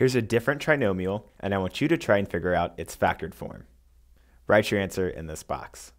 Here's a different trinomial, and I want you to try and figure out its factored form. Write your answer in this box.